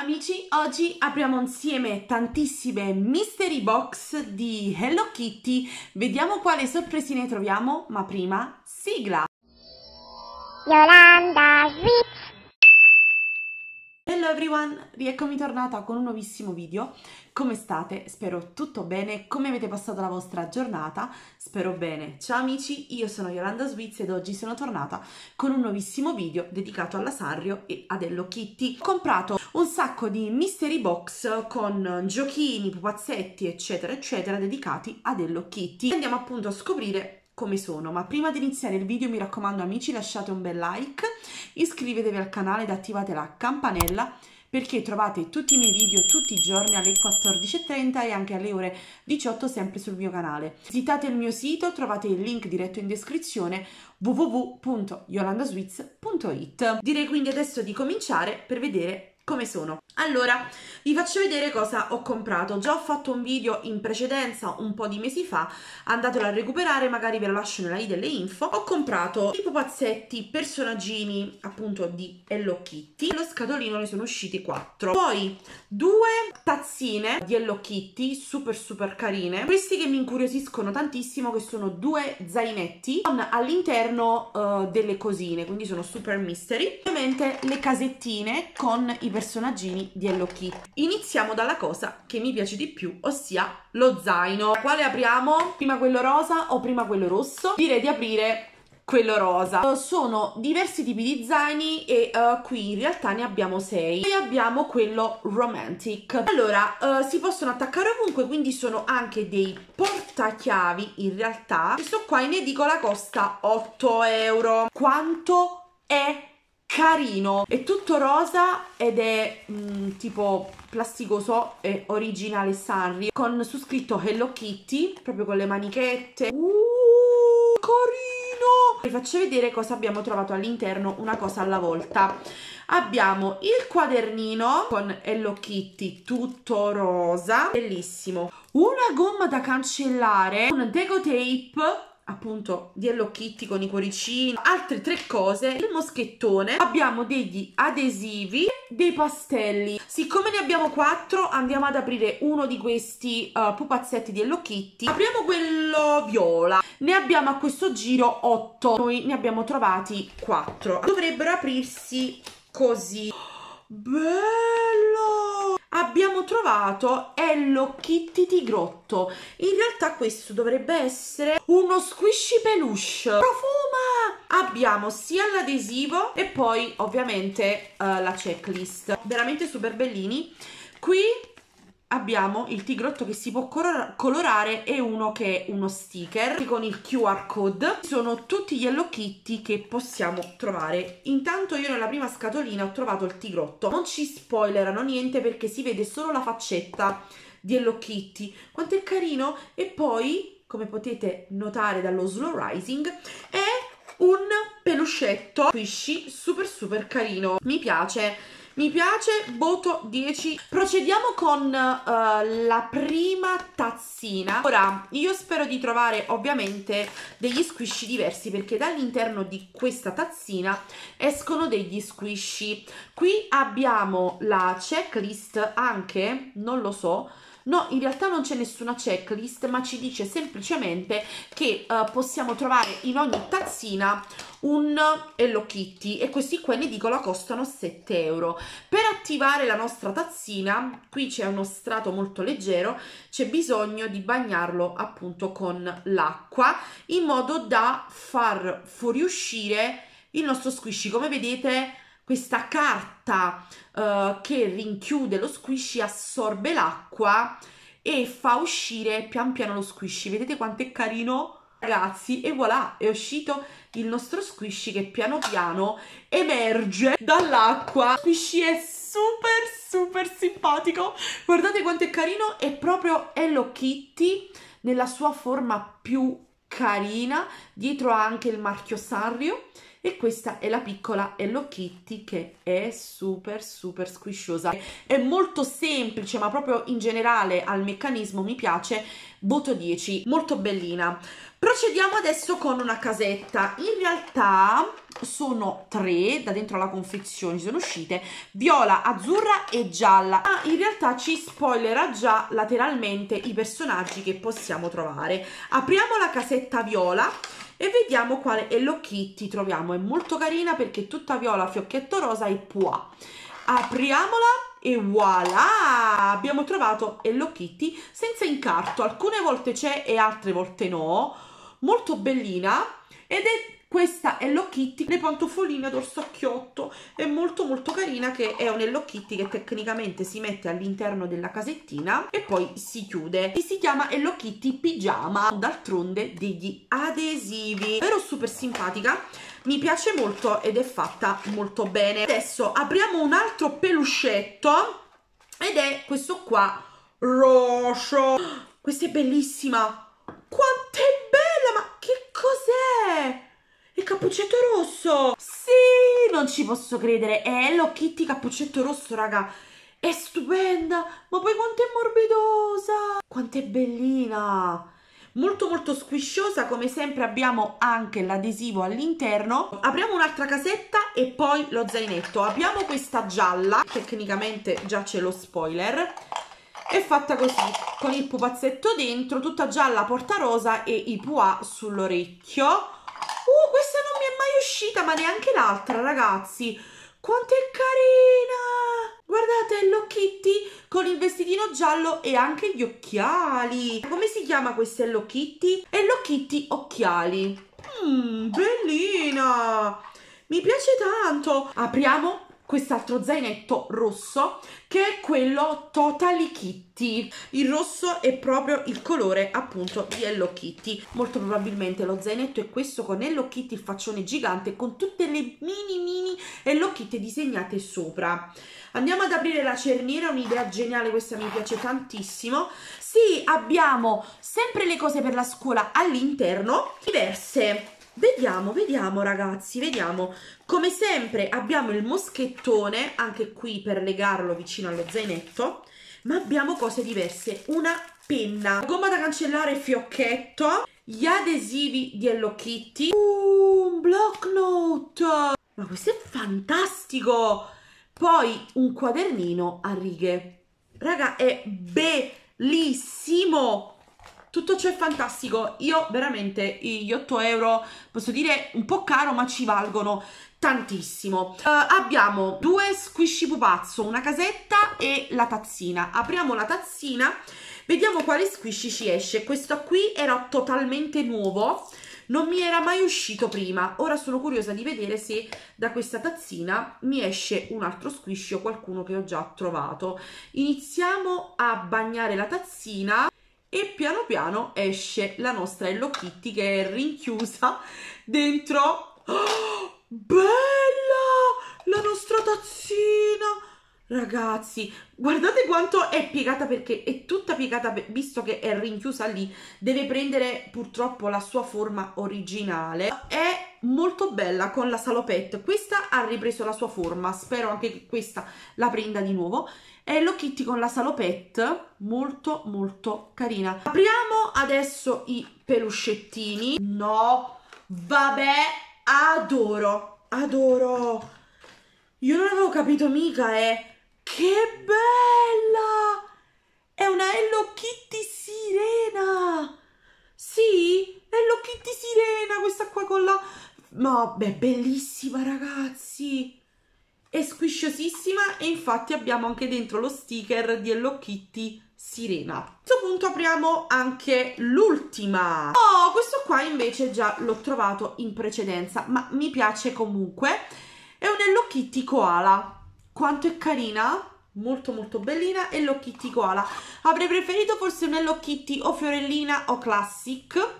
Amici, oggi apriamo insieme tantissime mystery box di Hello Kitty. Vediamo quale sorpresine troviamo, ma prima sigla! Yolanda Sweet Hello everyone, rieccomi tornata con un nuovissimo video. Come state? Spero tutto bene. Come avete passato la vostra giornata? Spero bene. Ciao amici, io sono Yolanda Switz ed oggi sono tornata con un nuovissimo video dedicato alla Sarrio e ad Hello Kitty. Ho comprato un sacco di mystery box con giochini, pupazzetti, eccetera, eccetera, dedicati ad Hello Kitty. Andiamo appunto a scoprire come sono, ma prima di iniziare il video mi raccomando amici lasciate un bel like, iscrivetevi al canale ed attivate la campanella perché trovate tutti i miei video tutti i giorni alle 14.30 e anche alle ore 18 sempre sul mio canale. Visitate il mio sito, trovate il link diretto in descrizione www.yolandaswiz.it. Direi quindi adesso di cominciare per vedere come sono. Allora, vi faccio vedere cosa ho comprato. Già ho fatto un video in precedenza, un po' di mesi fa, andatelo a recuperare, magari ve lo lascio nella i delle info. Ho comprato i pupazzetti, personaggini appunto di Hello Kitty. Lo scatolino ne sono usciti quattro. Poi due tazzine di Hello Kitty, super super carine. Questi che mi incuriosiscono tantissimo, che sono due zainetti con all'interno uh, delle cosine, quindi sono super mystery. Ovviamente le casettine con i personaggini di Hello Kitty. Iniziamo dalla cosa che mi piace di più, ossia lo zaino. Quale apriamo? Prima quello rosa o prima quello rosso? Direi di aprire quello rosa. Sono diversi tipi di zaini e uh, qui in realtà ne abbiamo sei. Poi abbiamo quello romantic. Allora, uh, si possono attaccare ovunque, quindi sono anche dei portachiavi in realtà. Questo qua in edicola costa 8 euro. Quanto è carino è tutto rosa ed è mh, mm, tipo plasticoso e originale Sanri con su scritto Hello Kitty proprio con le manichette. Uh, carino! Vi faccio vedere cosa abbiamo trovato all'interno una cosa alla volta. Abbiamo il quadernino con Hello Kitty tutto rosa bellissimo. Una gomma da cancellare un deco tape appunto di Hello Kitty con i cuoricini, altre tre cose, il moschettone, abbiamo degli adesivi, dei pastelli. Siccome ne abbiamo quattro, andiamo ad aprire uno di questi uh, pupazzetti di Hello Kitty. Apriamo quello viola. Ne abbiamo a questo giro otto. Noi ne abbiamo trovati quattro. Dovrebbero aprirsi così. Bello! Abbiamo trovato Hello Kitty Tigrotto. In realtà questo dovrebbe essere uno squishy peluche. Profuma! Abbiamo sia l'adesivo e poi ovviamente uh, la checklist. Veramente super bellini. Qui abbiamo il tigrotto che si può colorare e uno che è uno sticker con il QR code. Sono tutti gli Hello Kitty che possiamo trovare. Intanto io nella prima scatolina ho trovato il tigrotto. Non ci spoilerano niente perché si vede solo la faccetta di Hello Kitty quanto è carino. E poi come potete notare dallo slow rising è un peluscetto. Squishy super super carino. Mi piace mi piace, voto 10. Procediamo con uh, la prima tazzina. Ora, io spero di trovare ovviamente degli squishy diversi perché dall'interno di questa tazzina escono degli squishy. Qui abbiamo la checklist anche, non lo so, No, in realtà non c'è nessuna checklist, ma ci dice semplicemente che uh, possiamo trovare in ogni tazzina un Hello Kitty e questi qua in edicola costano 7 euro. Per attivare la nostra tazzina, qui c'è uno strato molto leggero, c'è bisogno di bagnarlo appunto con l'acqua in modo da far fuoriuscire il nostro squishy. Come vedete questa carta uh, che rinchiude lo squishy assorbe l'acqua e fa uscire pian piano lo squishy. Vedete quanto è carino? Ragazzi, e voilà, è uscito il nostro squishy che piano piano emerge dall'acqua. Squishy è super super simpatico. Guardate quanto è carino, è proprio Hello Kitty nella sua forma più carina. Dietro ha anche il marchio Sanrio e questa è la piccola Hello Kitty che è super super squisciosa. È molto semplice ma proprio in generale al meccanismo mi piace. Voto 10 molto bellina. Procediamo adesso con una casetta. In realtà sono tre da dentro la confezione sono uscite. Viola azzurra e gialla. Ma in realtà ci spoilerà già lateralmente i personaggi che possiamo trovare. Apriamo la casetta viola e vediamo quale Hello Kitty troviamo. È molto carina perché è tutta viola, fiocchetto rosa e pois. Apriamola e voilà! Abbiamo trovato Hello Kitty senza incarto. Alcune volte c'è e altre volte no. Molto bellina ed è questa Hello Kitty, le pantofoline ad orsacchiotto, è molto molto carina che è un Hello Kitty che tecnicamente si mette all'interno della casettina e poi si chiude. E si chiama Hello Kitty Pigiama, d'altronde degli adesivi. Però super simpatica, mi piace molto ed è fatta molto bene. Adesso apriamo un altro peluscetto ed è questo qua, rosso. Questa è bellissima. Quanto è bella, ma che cos'è? Il cappuccetto rosso! Sì, non ci posso credere. È Hello Kitty cappuccetto rosso, raga. È stupenda, ma poi quanto è morbidosa! Quanto è bellina! Molto molto squisciosa, come sempre abbiamo anche l'adesivo all'interno. Apriamo un'altra casetta e poi lo zainetto. Abbiamo questa gialla, tecnicamente già c'è lo spoiler. È fatta così, con il pupazzetto dentro, tutta gialla porta rosa e i pois sull'orecchio non mi è mai uscita, ma neanche l'altra, ragazzi. Quanto è carina! Guardate, Hello Kitty con il vestitino giallo e anche gli occhiali. Come si chiama questa Hello Kitty? Hello Kitty occhiali. Mmm, bellina! Mi piace tanto. Apriamo quest'altro zainetto rosso che è quello Totally Kitty. Il rosso è proprio il colore appunto di Hello Kitty. Molto probabilmente lo zainetto è questo con Hello Kitty il faccione gigante con tutte le mini mini Hello Kitty disegnate sopra. Andiamo ad aprire la cerniera, un'idea geniale, questa mi piace tantissimo. Sì, abbiamo sempre le cose per la scuola all'interno, diverse Vediamo, vediamo ragazzi, vediamo. Come sempre abbiamo il moschettone, anche qui per legarlo vicino allo zainetto, ma abbiamo cose diverse. Una penna, gomma da cancellare fiocchetto, gli adesivi di Hello Kitty, uh, un block note. Ma questo è fantastico! Poi un quadernino a righe. Raga, è bellissimo! Tutto ciò è fantastico. Io veramente gli 8 euro posso dire un po' caro ma ci valgono tantissimo. Uh, abbiamo due squishy pupazzo una casetta e la tazzina. Apriamo la tazzina vediamo quale squishy ci esce. Questo qui era totalmente nuovo non mi era mai uscito prima. Ora sono curiosa di vedere se da questa tazzina mi esce un altro squishy o qualcuno che ho già trovato. Iniziamo a bagnare la tazzina e piano piano esce la nostra Hello Kitty che è rinchiusa dentro. Oh, bella! La nostra tazzina! Ragazzi guardate quanto è piegata perché è tutta piegata visto che è rinchiusa lì deve prendere purtroppo la sua forma originale. È molto bella con la salopette. Questa ha ripreso la sua forma. Spero anche che questa la prenda di nuovo Hello Kitty con la salopette, molto molto carina. Apriamo adesso i peluscettini. No, vabbè, adoro, adoro. Io non avevo capito mica, eh. Che bella! È una Hello Kitty sirena. Sì, Hello Kitty sirena, questa qua con la... Ma, beh, bellissima, ragazzi è squisciosissima e infatti abbiamo anche dentro lo sticker di Hello Kitty Sirena. A questo punto apriamo anche l'ultima. Oh, questo qua invece già l'ho trovato in precedenza, ma mi piace comunque. È un Hello Kitty Koala. Quanto è carina! Molto molto bellina Hello Kitty Koala. Avrei preferito forse un Hello Kitty o fiorellina o classic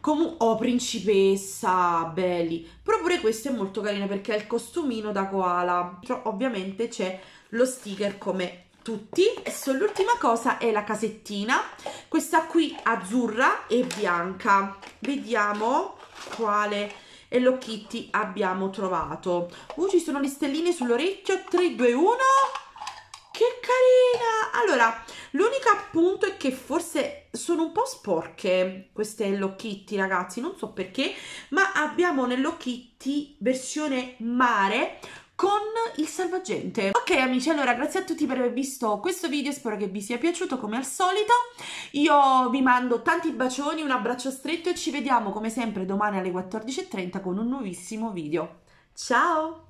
Comunque, oh, principessa, belli. Però pure questo è molto carino perché ha il costumino da koala. Ovviamente c'è lo sticker come tutti. Adesso l'ultima cosa è la casettina. Questa qui azzurra e bianca. Vediamo quale Hello Kitty abbiamo trovato. Uh, ci sono le stelline sull'orecchio. 3, 2, 1. Allora, l'unico appunto è che forse sono un po' sporche queste Hello Kitty, ragazzi. Non so perché, ma abbiamo Hello Kitty versione mare con il salvagente. Ok amici, allora grazie a tutti per aver visto questo video, spero che vi sia piaciuto come al solito. Io vi mando tanti bacioni, un abbraccio stretto e ci vediamo come sempre domani alle 14.30 con un nuovissimo video. Ciao!